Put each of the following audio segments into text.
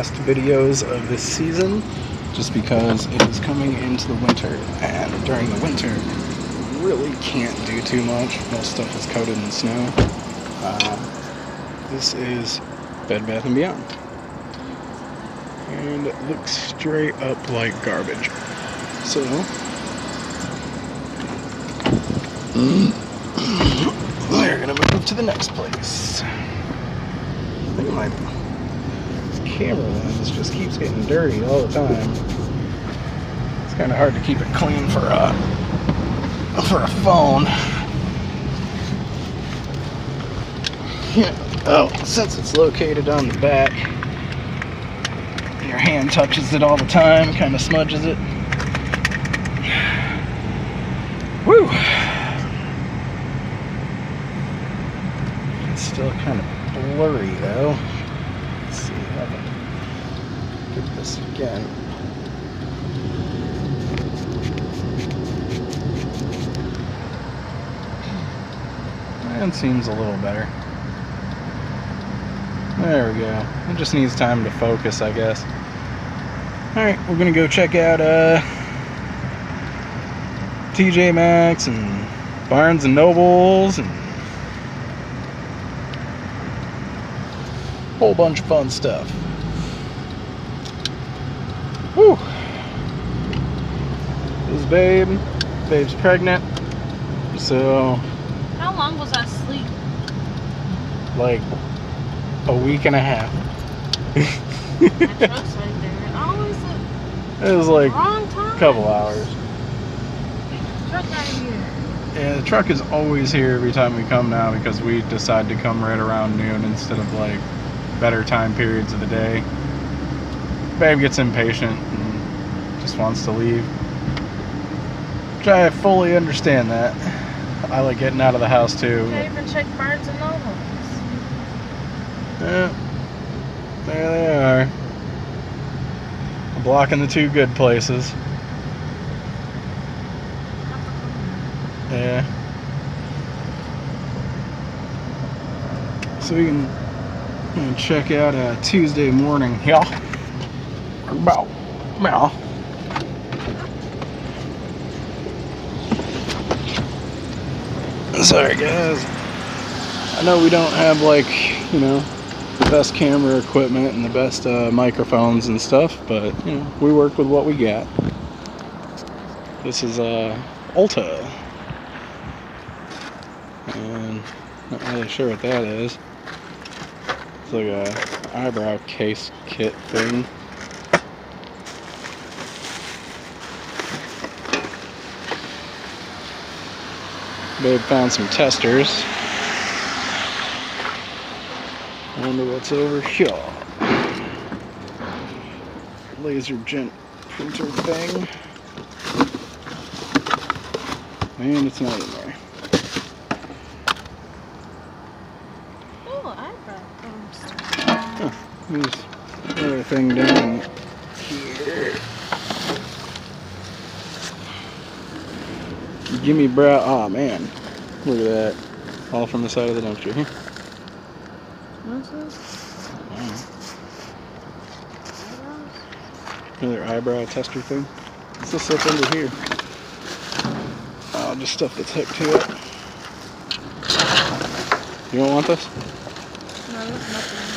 last videos of this season just because it is coming into the winter and during the winter really can't do too much. Most stuff is coated in snow. Uh, this is Bed Bath & Beyond. And it looks straight up like garbage. So, we're gonna move to the next place. I think my camera lens just keeps getting dirty all the time. It's kind of hard to keep it clean for a for a phone. Yeah. Oh, since it's located on the back, your hand touches it all the time, kind of smudges it. Woo! It's still kind of blurry though. Can get this again. And seems a little better. There we go. It just needs time to focus, I guess. Alright, we're gonna go check out uh, TJ Maxx and Barnes and Nobles and whole bunch of fun stuff. Whew. This is Babe. Babe's pregnant. So, How long was I sleep? like, a week and a half. My truck's right there. Oh, always It was like a couple hours. Truck not here. Yeah, the truck is always here every time we come now because we decide to come right around noon instead of like better time periods of the day. Babe gets impatient and just wants to leave. Which I fully understand that. I like getting out of the house too. Can't even check Barnes and Nobles. Yeah, there they are. Blocking the two good places. Yeah. So we can uh, check out a Tuesday morning. Yeah. About. Yeah. Sorry, guys. I know we don't have like, you know, the best camera equipment and the best uh, microphones and stuff, but you know, we work with what we got. This is uh, Ulta, and not really sure what that is. It's like a eyebrow case kit thing. Babe found some testers. Wonder what's over here. Laser jet printer thing. And it's not there. Oh, eyebrow combs. There's another thing down here. Gimme brow. Oh man. Look at that. All from the side of the dumpster. Here. What's this? Another eyebrow tester thing. What's this up under here? Oh, just stuff that's hooked to it. You don't want this? No, there's nothing.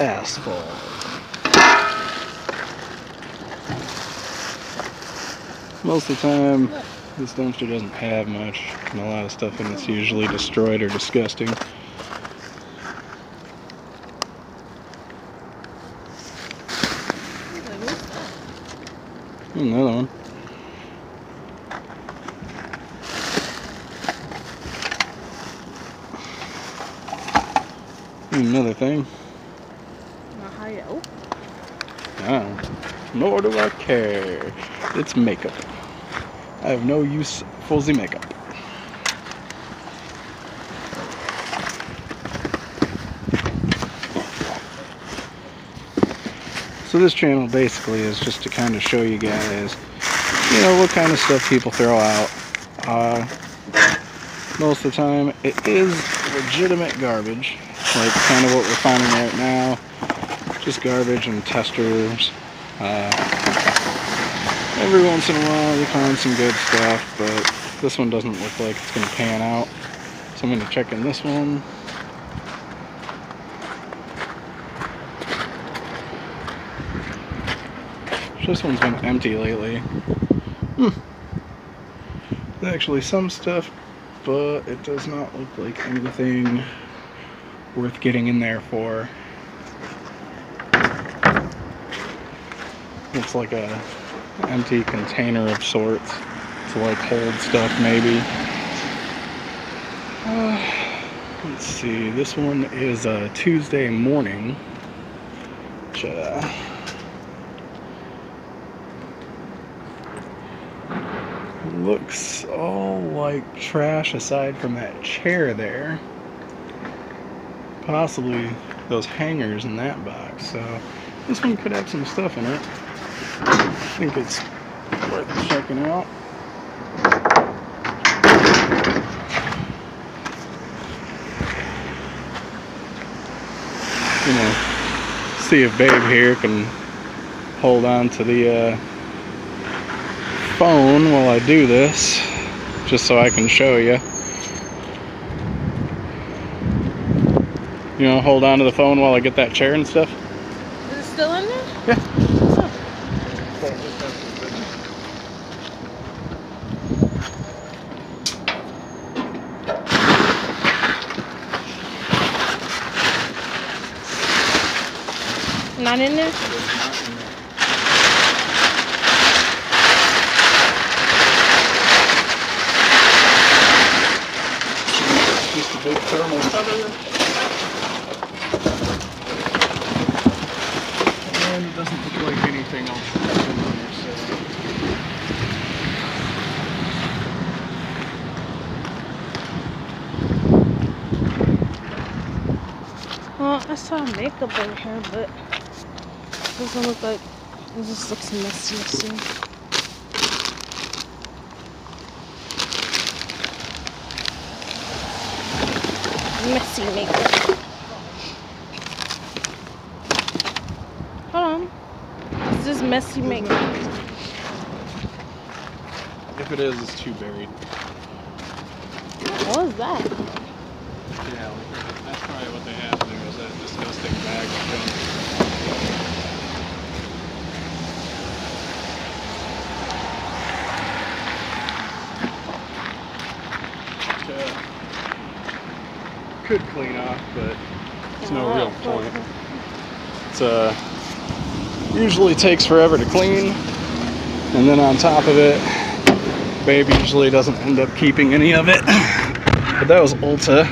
Asphalt. Most of the time, this dumpster doesn't have much, and a lot of stuff in it's usually destroyed or disgusting. that? Another one. Hmm, another thing. Not high oh, Ah, nor do I care. It's makeup. I have no use for the makeup. So this channel basically is just to kind of show you guys, you know, what kind of stuff people throw out. Uh, most of the time, it is legitimate garbage. like kind of what we're finding right now. Just garbage and testers. Uh, every once in a while we find some good stuff, but this one doesn't look like it's going to pan out. So I'm going to check in this one. This one's been empty lately. Hmm. Actually some stuff, but it does not look like anything worth getting in there for. Looks like a empty container of sorts to like hold stuff maybe. Uh, let's see, this one is a Tuesday morning. Which, uh, looks all like trash aside from that chair there. Possibly those hangers in that box. So this one could have some stuff in it. I think it's worth checking out. You know, see if Babe here can hold on to the uh, phone while I do this, just so I can show you. You know, hold on to the phone while I get that chair and stuff. Is it still in there? Yeah. Not in there? Just a big thermal cover. And it doesn't look like anything else been on there, so. Well, I saw makeup over here, but it doesn't look like it just looks messy. messy. Messy makeup. Hold on. This is messy makeup. If it is, it's too buried. What was that? Yeah, that's probably what they have there is that disgusting bag of junk. Which, uh, could clean off, but it's no real point. It's uh usually takes forever to clean, and then on top of it, Babe usually doesn't end up keeping any of it. But that was Ulta.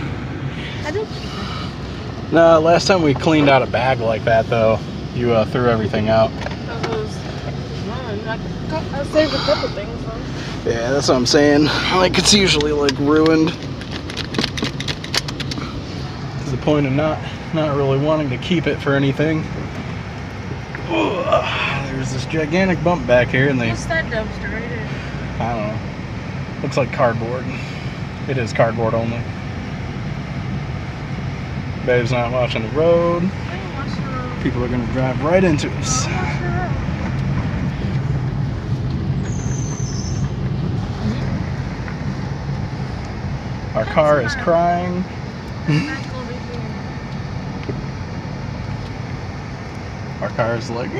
No, last time we cleaned out a bag like that, though, you uh, threw everything out. That was mine. I, I saved a couple things though. Yeah, that's what I'm saying. Like, it's usually, like, ruined. It's the point of not, not really wanting to keep it for anything. There's this gigantic bump back here, and they, What's that dumpster right here? I don't know, looks like cardboard. It is cardboard only. Babe's not watching the road. I didn't watch the road. People are gonna drive right into us. I didn't watch the road. Our car is crying. Back over here. Our car is like.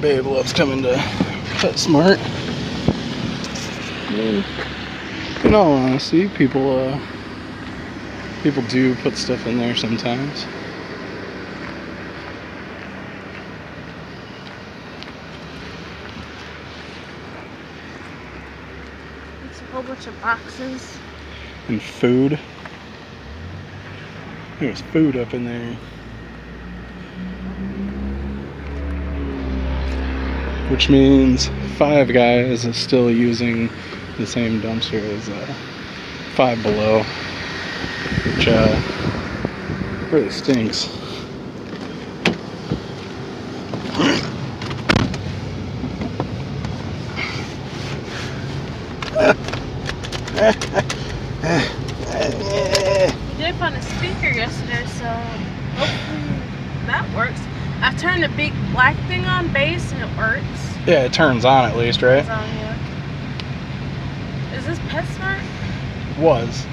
Babe loves coming to PetSmart. Smart. mean, in all honesty, people uh, people do put stuff in there sometimes. It's a whole bunch of boxes. And food. There's food up in there. Which means Five Guys is still using the same dumpster as uh, Five Below. Which uh, really stinks. Did find a speaker yesterday, so hopefully that works. I turned the big black thing on bass and it works. yeah, it turns on at least, right? It's on here. Is this PetSmart? Was.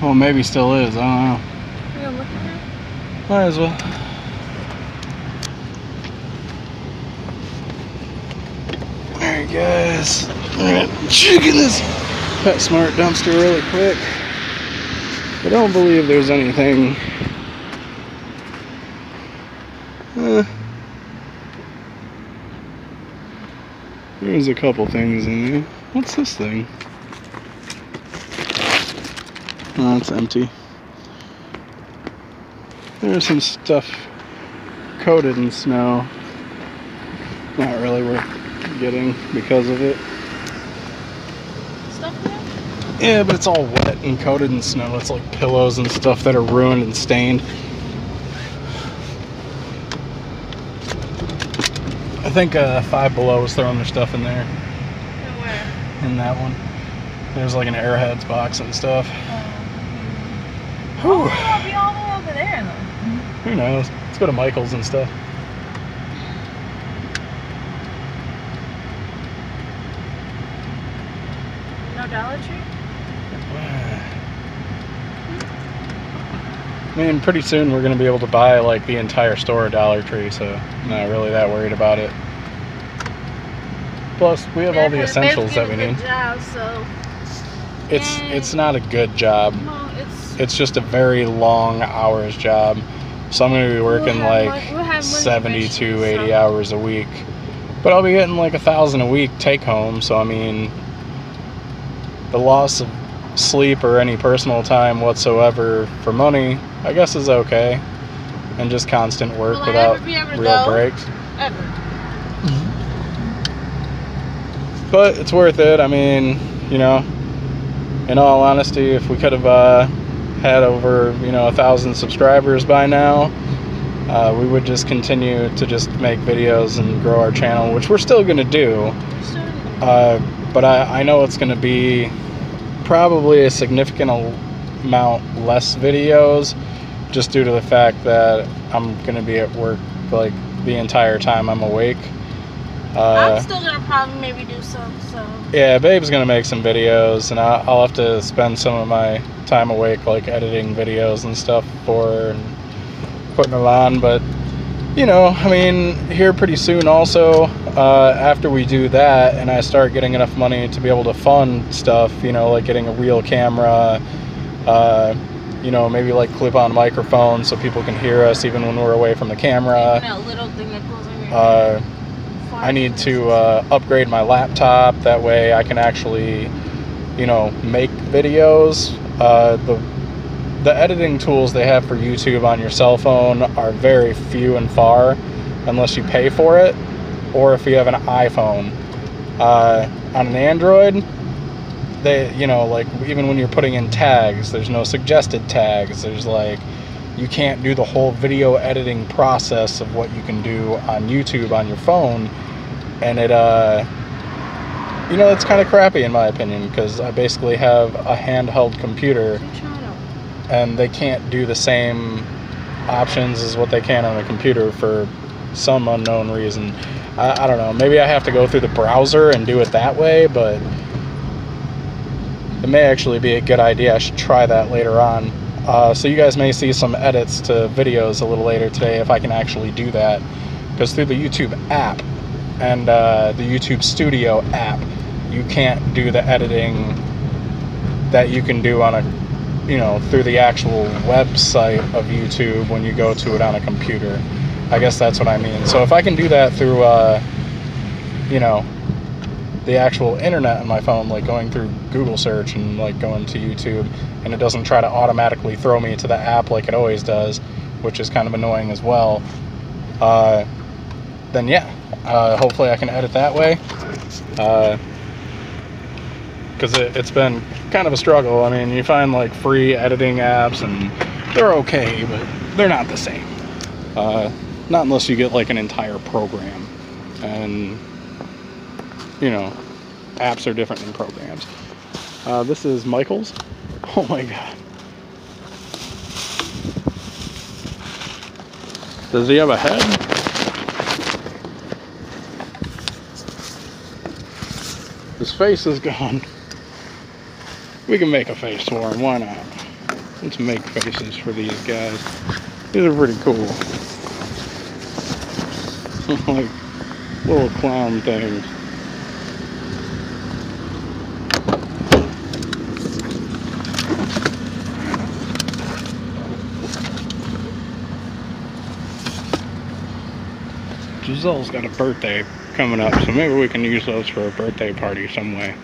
Well, maybe still is. I don't know. You look at it? Might as well. Alright, guys. Alright, checking this PetSmart dumpster really quick. I don't believe there's anything. Eh. There's a couple things in there. What's this thing? Oh, it's empty. There's some stuff coated in snow. Not really worth getting because of it. Yeah, but it's all wet and coated in snow. It's like pillows and stuff that are ruined and stained. I think uh, Five Below was throwing their stuff in there, where? in that one. There's like an Airheads box and stuff. Oh, be all the way over there though. Who knows? Let's go to Michael's and stuff. No Dollar Tree? I mean, pretty soon we're going to be able to buy like the entire store at Dollar Tree, so I'm not really that worried about it. Plus, we have all the essentials that we need. Job, so It's it's not a good job. no, it's It's just a very long hours job. So I'm going to be working have like mon- we'll 70 to 80 so- hours a week. But I'll be getting like a thousand a week take home, so I mean the loss of sleep or any personal time whatsoever for money, I guess is okay. And just constant work Will without ever be able real go? breaks. ever. But it's worth it. I mean, you know, in all honesty, if we could have uh, had over, you know, a thousand subscribers by now, uh, we would just continue to just make videos and grow our channel, which we're still going to do. Uh, but I, I know it's going to be probably a significant amount less videos just due to the fact that I'm going to be at work like the entire time I'm awake. Uh, I'm still gonna probably maybe do some. So yeah, Babe's gonna make some videos, and I- I'll have to spend some of my time awake, like editing videos and stuff for her and putting them on. But you know, I mean, here pretty soon, also uh, after we do that, and I start getting enough money to be able to fund stuff, you know, like getting a real camera, uh, you know, maybe like clip-on microphones so people can hear us even when we're away from the camera. that little thing that goes on your Uh. I need to uh, upgrade my laptop. That way, I can actually, you know, make videos. Uh, the the editing tools they have for YouTube on your cell phone are very few and far, unless you pay for it, or if you have an iPhone. Uh, on an Android, they, you know, like even when you're putting in tags, there's no suggested tags. There's like you can't do the whole video editing process of what you can do on YouTube on your phone and it uh you know it's kind of crappy in my opinion because I basically have a handheld computer and they can't do the same options as what they can on a computer for some unknown reason. I, I don't know. Maybe I have to go through the browser and do it that way, but it may actually be a good idea. I should try that later on. Uh, so you guys may see some edits to videos a little later today if I can actually do that. Because through the YouTube app and uh, the YouTube Studio app, you can't do the editing that you can do on a you know, through the actual website of YouTube when you go to it on a computer. I guess that's what I mean. So if I can do that through, uh, you know, the actual internet on my phone, like going through Google search and like going to YouTube, and it doesn't try to automatically throw me to the app like it always does, which is kind of annoying as well. Uh, then yeah, uh, hopefully I can edit that way. Uh, because it, it's been kind of a struggle. I mean, you find like free editing apps and they're okay, but they're not the same. Uh, not unless you get like an entire program. And, you know, apps are different than programs. Uh, this is Michael's. Oh my god. Does he have a head? His face is gone. We can make a face for him, why not? Let's make faces for these guys. These are pretty cool. like little clown things. Giselle's got a birthday coming up, so maybe we can use those for a birthday party some way.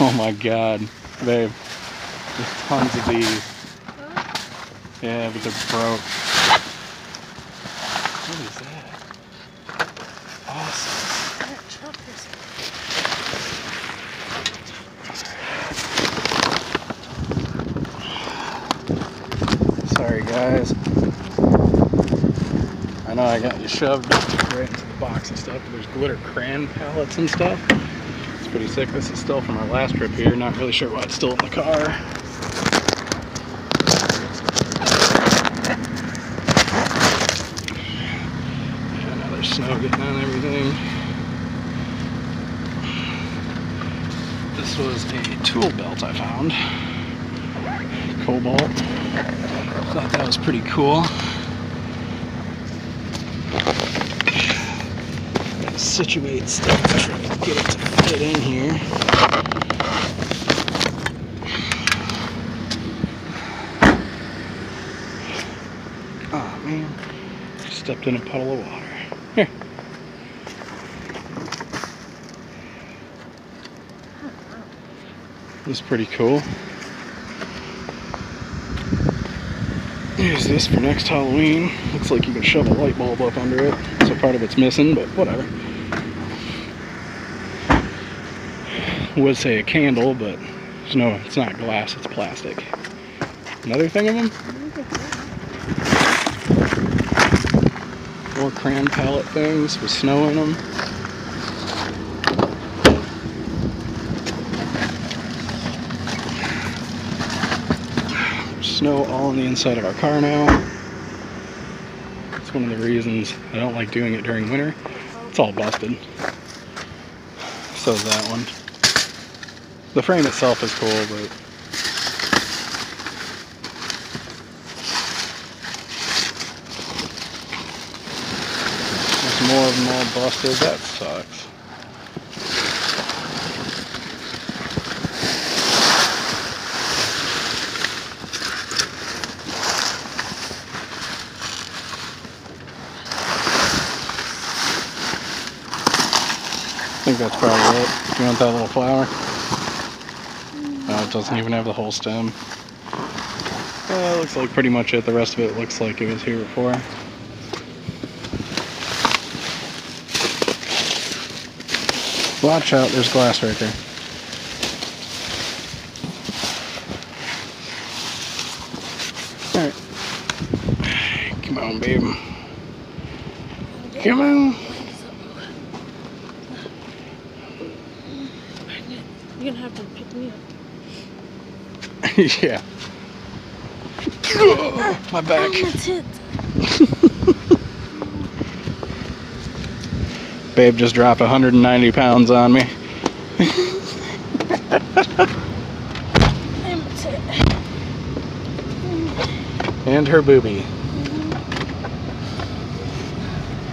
Oh my god, babe. There's tons of these. Yeah, but they're broke. What is that? Awesome. That truck is- Sorry, guys. I know I got you shoved right into the box and stuff, there's glitter crayon palettes and stuff. It's pretty sick. This is still from our last trip here. Not really sure why it's still in the car. Yeah, now there's snow getting on everything. This was a tool belt I found. Kobalt. Thought that was pretty cool. Gotta situate stuff to try to get it to fit in here. Oh man, stepped in a puddle of water. Here. This is pretty cool. Use this for next Halloween. Looks like you can shove a light bulb up under it, so part of it's missing, but whatever. Would say a candle, but there's no, it's not glass, it's plastic. Another thing of them? More crayon palette things with snow in them. Snow all on the inside of our car now. It's one of the reasons I don't like doing it during winter. It's all busted. So that one. The frame itself is cool, but there's more of them all busted. That sucks. I think that's probably it. You want that little flower? It doesn't even have the whole stem. Uh, it looks like pretty much it. The rest of it looks like it was here before. Watch out, there's glass right there. Alright. Come on, babe. Come on. You're gonna have to pick me up. yeah. My back. Oh, my tits. Babe just dropped 190 pounds on me. And. And her boobie.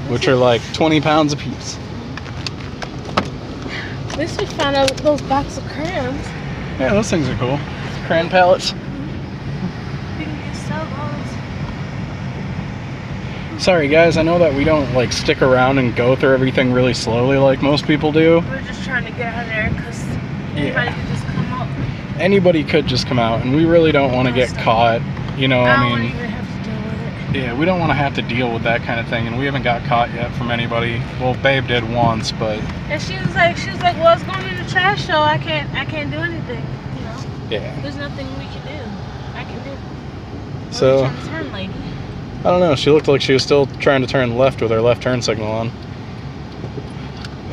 Which are like 20 pounds apiece. At least we found out those box of crayons. Yeah, those things are cool. Crayon palettes. We can just sell those. Sorry guys, I know that we don't like stick around and go through everything really slowly like most people do. We're just trying to get out of there because anybody Yeah. can just come up. Anybody could just come out and we really don't want to get caught. You know, I I mean, even have to deal with it. Yeah, we don't want to have to deal with that kind of thing, and we haven't got caught yet from anybody. Well, Babe did once, but And she was like, she was like, well, it's going in the trash, so I can't, I can't do anything. Yeah, there's nothing we can do. So- Where you trying to turn, lady? I don't know. She looked like she was still trying to turn left with her left turn signal on.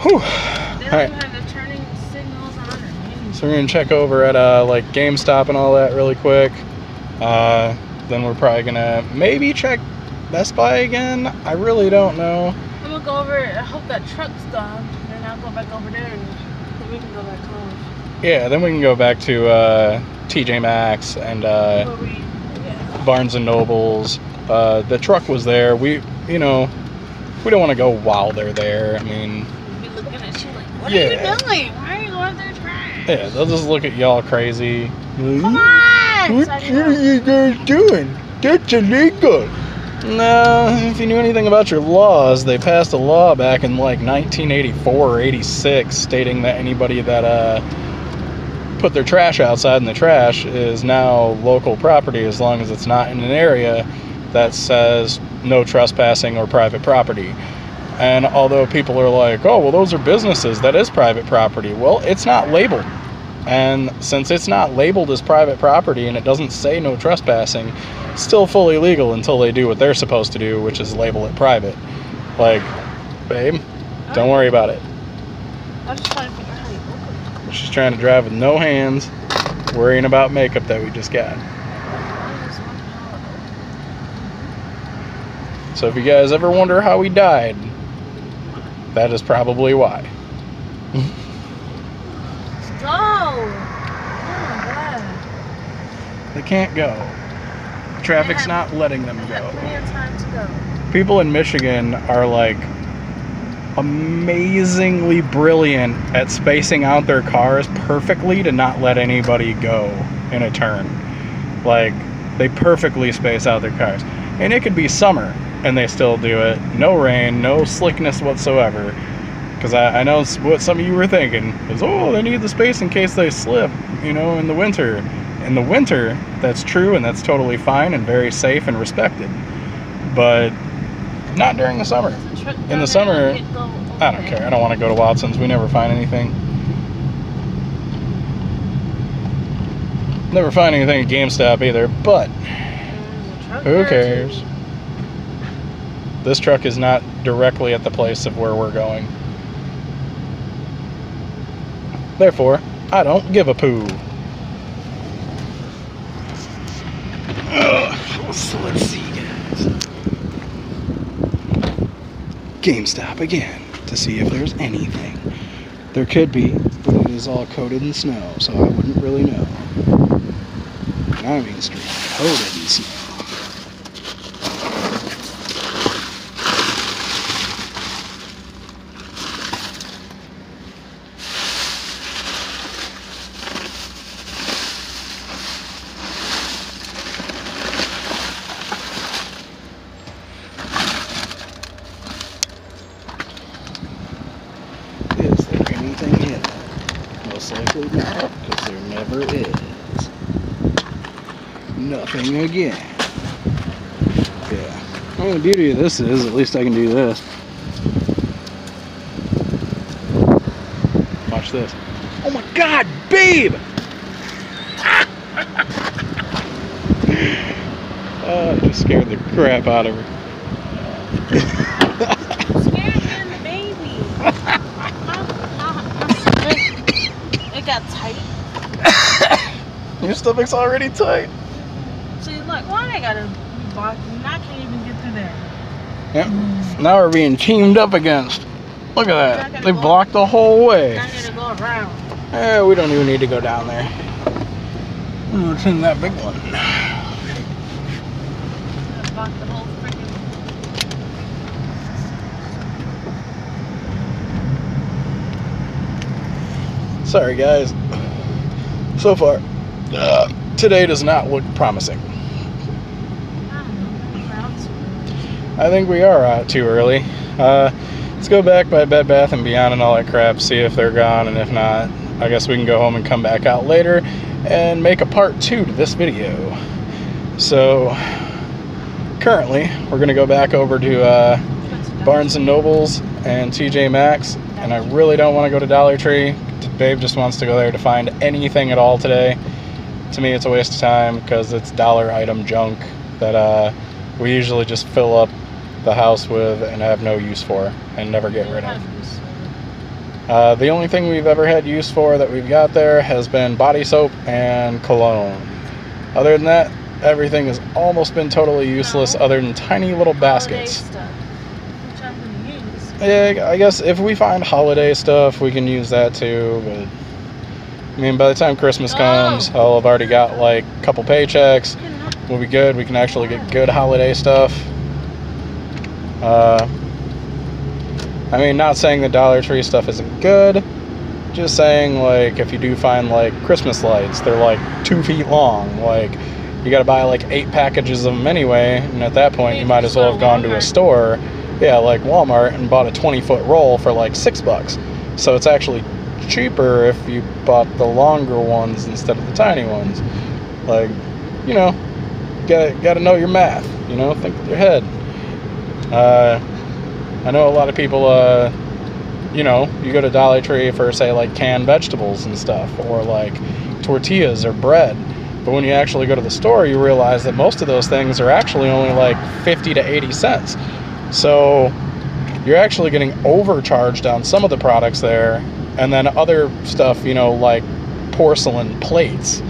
Whew. They don't Alright. have the turning signals on. So we're gonna check over at uh, like GameStop and all that really quick. Uh, then we're probably gonna maybe check Best Buy again. I really don't know. I'm gonna go over. I hope that truck's gone, and then I'll go back over there, and then we can go back home. Yeah, then we can go back to uh, TJ Maxx and uh, yeah. Barnes and Nobles. Uh, the truck was there. We, you know, we don't want to go while they're there. I mean, Be looking at you like, what Yeah. are you doing? Why are you going there trying? yeah, they'll just look at y'all crazy. Come on! What So I can go. are you guys doing? That's illegal. No, if you knew anything about your laws, they passed a law back in like 1984 or 86 stating that anybody that uh, put their trash outside in the trash is now local property as long as it's not in an area that says no trespassing or private property. And although people are like, oh, well, those are businesses, that is private property. Well, it's not labeled. And since it's not labeled as private property and it doesn't say no trespassing, it's still fully legal until they do what they're supposed to do, which is label it private. Like, babe, don't worry about it. She's trying to drive with no hands, worrying about makeup that we just got. I just wonder how it So if you guys ever wonder how we died, that is probably why. Go! Oh god. They can't go. Traffic's not letting them go. plenty of time to go. people in Michigan are like amazingly brilliant at spacing out their cars perfectly to not let anybody go in a turn. Like they perfectly space out their cars. And it could be summer and they still do it. No rain, no slickness whatsoever. Because I, I know what some of you were thinking is, oh, they need the space in case they slip, you know, in the winter. In the winter, that's true and that's totally fine and very safe and respected. But not during the summer. There's In the summer, go over I don't care. I don't want to go to Watson's. We never find anything. Never find anything at GameStop either, but There's a truck who cares? This truck is not directly at the place of where we're going. Therefore, I don't give a poo. Ugh, so let's see, guys. GameStop again to see if there's anything. There could be, but it is all coated in snow, so I wouldn't really know. I mean, straight coated in snow. Is there anything in it? Most likely not, because there never is. Nothing again. Yeah. Well, the beauty of this is, at least I can do this. Watch this. Oh my god, babe! oh, I just scared the crap out of her. Scared and the baby. How- how- my it got tight. Your stomach's already tight. See, look, why I gotta be blocked? and I can't even get through there. Yep. Now we're being teamed up against. Look at that. They blocked the whole way. I need to go around. Eh, we don't even need to go down there. It's in that big one. Block the whole freaking. Sorry, guys. So far, uh, today does not look promising. I don't know. Routes. I think we are out too early. Uh, let's go back by Bed Bath and Beyond and all that crap, see if they're gone, and if not, I guess we can go home and come back out later and make a part two to this video. So, currently, we're gonna go back over to uh, Barnes and Nobles and TJ Maxx, and I really don't want to go to Dollar Tree. Babe just wants to go there to find anything at all today. To me, it's a waste of time because it's dollar item junk, that uh, we usually just fill up the house with and have no use for and never get rid of. Uh, the only thing we've ever had use for that we've got there has been body soap and cologne. Other than that, everything has almost been totally useless other than tiny little baskets. Holiday stuff, which I'm gonna use. Yeah, I guess if we find holiday stuff, we can use that too. But I mean, by the time Christmas comes, Oh. I'll have already got like a couple paychecks. We'll be good. We can actually get good holiday stuff. Uh, I mean, not saying the Dollar Tree stuff isn't good. Just saying, like, if you do find like Christmas lights, they're like two feet long. Like, you got to buy like eight packages of them anyway, and at that point, you might as well have gone to a store, yeah, like Walmart, and bought a 20 foot roll for like six bucks. So it's actually cheaper if you bought the longer ones instead of the tiny ones. Like, you know, gotta gotta know your math. You know, think with your head. Uh, I know a lot of people. Uh, you know, you go to Dollar Tree for say like canned vegetables and stuff, or like tortillas or bread. But when you actually go to the store, you realize that most of those things are actually only like 50 to 80 cents. So you're actually getting overcharged on some of the products there, and then other stuff, you know, like porcelain plates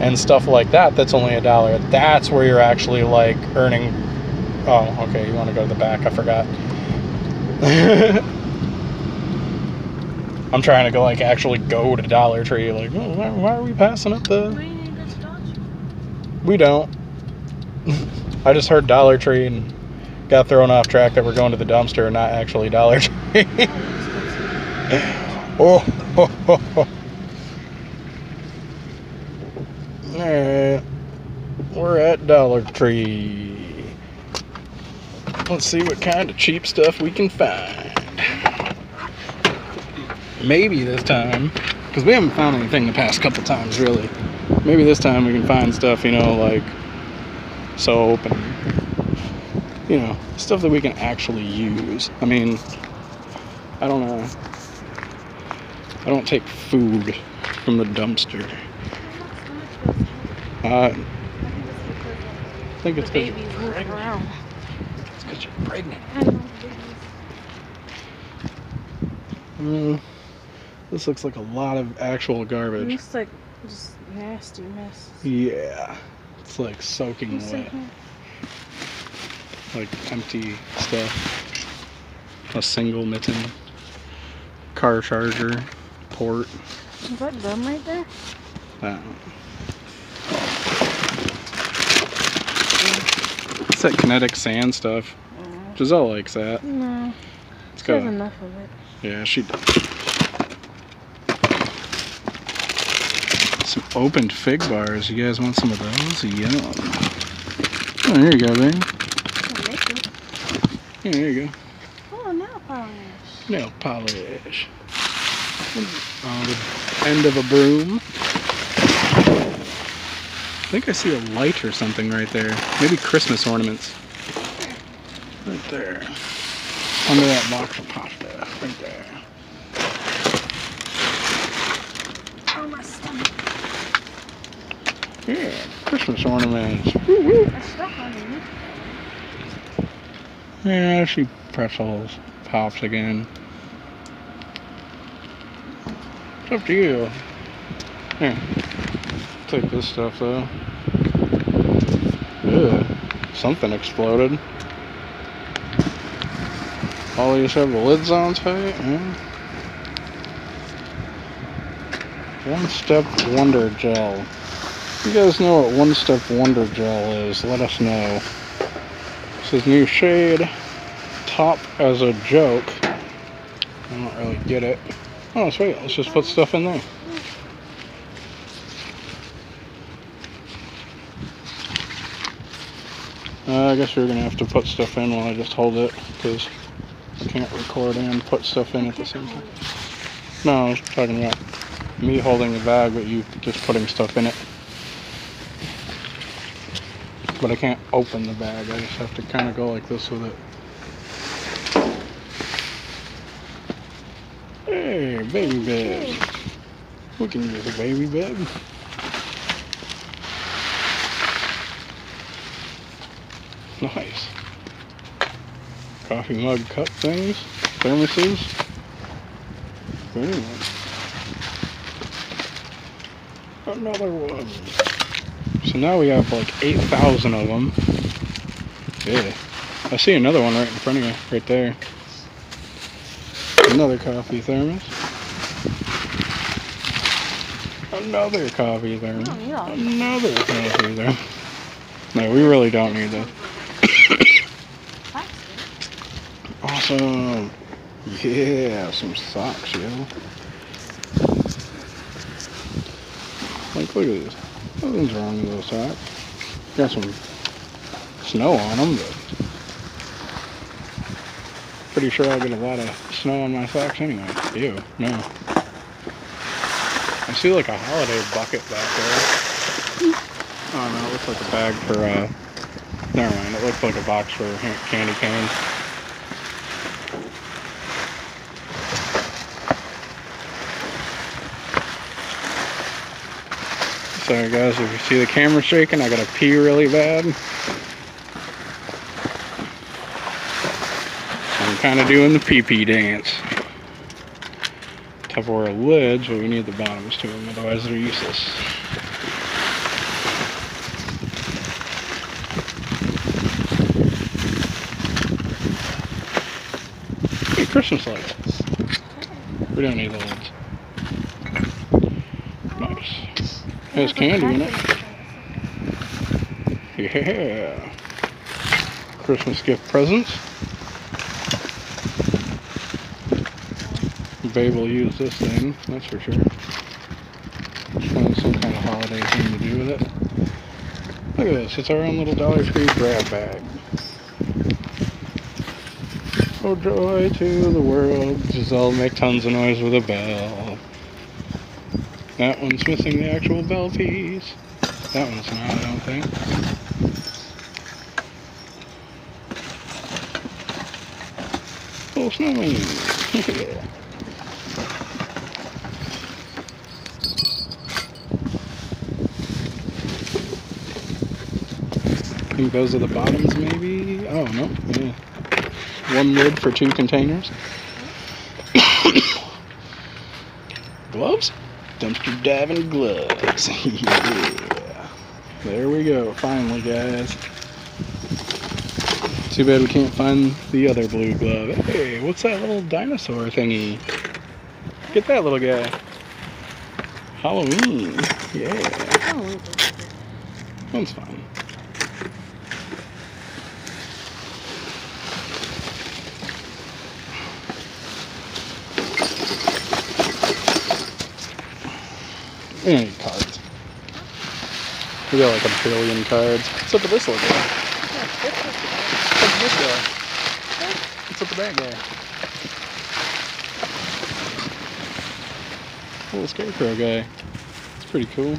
and stuff like that, that's only a dollar. That's where you're actually like earning. Oh, okay, you want to go to the back? I forgot. I'm trying to go like actually go to Dollar Tree. Like, oh, why, why are we passing up the? We need this We don't. I just heard Dollar Tree and got thrown off track that we're going to the dumpster and not actually Dollar Tree. oh, ho, ho, ho. Alright. We're at Dollar Tree. Let's see what kind of cheap stuff we can find. Maybe this time, because we haven't found anything the past couple times, really. Maybe this time we can find stuff, you know, like soap and, you know, stuff that we can actually use. I mean, I don't know. I don't take food from the dumpster. Uh, I think it's The because babies moving around. you're pregnant. I know. Mm, this looks like a lot of actual It garbage. looks like just nasty mess. Yeah, it's like soaking What's wet, here? like empty stuff. A single mitten, car charger, port. Is that gum right there? That. It's that kinetic sand stuff. Giselle likes that. No. It's She has enough of it. yeah, she does. Some opened fig bars. You guys want some of those? Yum. Oh, here you go, baby. I'll make it. Yeah, there you go. Oh, nail polish. Nail polish. On the end of a broom. I think I see a light or something right there. Maybe Christmas ornaments. Right there. Under that box of pasta. Right there. Oh, my stomach. Yeah, Christmas ornaments. There's stuff underneath. Yeah, she pretzels. Pops again. It's up to you. Here. Take this stuff though. Ugh. Something exploded. These have the lids on tight? Yeah. One Step Wonder Gel. You guys know what One Step Wonder Gel is, let us know. This is new shade. Top as a joke. I don't really get it. Oh, sweet. Let's just put stuff in there. Uh, I guess you're gonna have to put stuff in while I just hold it because can't record and put stuff in at the same time. No, I was talking about me holding the bag, but you just putting stuff in it. But I can't open the bag. I just have to kind of go like this with it. Hey, baby bed. We can use a baby bed. Nice. Coffee mug cup things, thermoses. Another one. So now we have like 8,000 of them. Yeah. I see another one right in front of you, right there. Another coffee thermos. Another coffee thermos. Oh. Another coffee thermos. No, we really don't need that. Awesome. Yeah, some socks, yo. Like, look at this. Nothing's wrong with those socks. Got some snow on them, but pretty sure I'll get a lot of snow on my socks anyway. Ew, no. I see like a holiday bucket back there. Oh no, it looks like a bag for, uh, never mind. It looks like a box for candy canes. Sorry guys, if you see the camera shaking, I gotta pee really bad. I'm kind of doing the pee pee dance. Tupperware lids, but we need the bottoms to them, otherwise they're useless. Christmas lights. We don't need the lids. Has candy in it. Yeah. Christmas gift presents. Babe will use this thing, that's for sure. Find some kind of holiday thing to do with it. Look at this, it's our own little Dollar Tree grab bag. Oh joy to the world, Giselle make tons of noise with a bell. That one's missing the actual bell piece. That one's not, I don't think. Little snowman. yeah. I think those are the bottoms, maybe? Oh, no. Yeah. One lid for two containers. Gloves? Dumpster diving gloves. yeah. There we go. Finally, guys. Too bad we can't find the other blue glove. Hey, what's that little dinosaur thingy? Get that little guy. Halloween. Yeah. Oh, That's fine. We cards. We got like a billion cards. What's up with this little guy? What's up with this guy? What's up with that guy? Little scarecrow guy. It's pretty cool.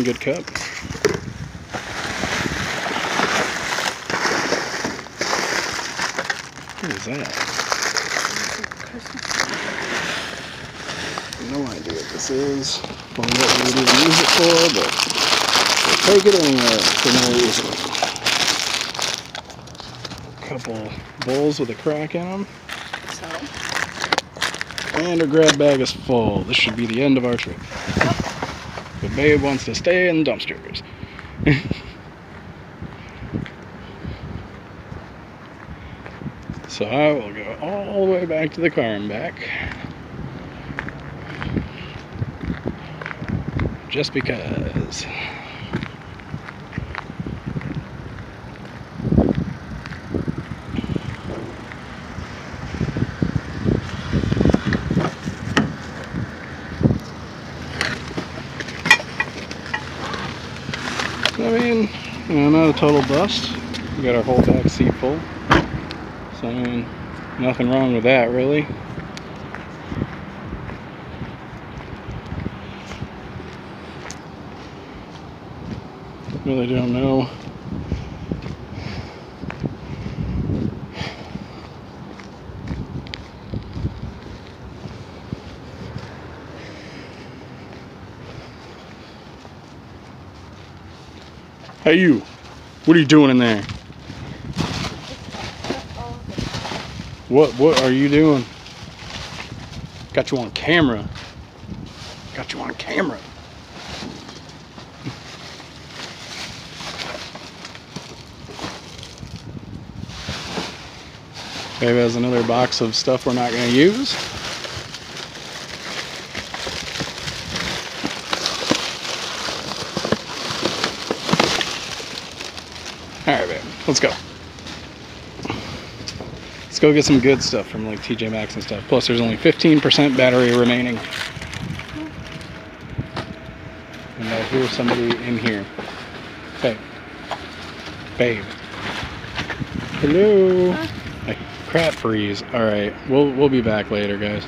One good cup. What is that? No idea what this is. Or what we would even use it for, but we'll take it anyway for no reason. Couple bowls with a crack in them. So, And our grab bag is full. This should be the end of our trip. But babe wants to stay in dumpsters. so I will go all the way back to the car and back. Just because. total bust. We got our whole back seat full. So I mean, nothing wrong with that really. Really don't know. Hey you. What are you doing in there? What What are you doing? Got you on camera. Got you on camera. Babe has another box of stuff we're not going to use. All right, babe. Let's go. Let's go get some good stuff from like TJ Maxx and stuff. Plus, there's only 15% battery remaining. And I hear somebody in here. Babe. Babe. Hello. I crap freeze. All right. We'll we'll be back later, guys.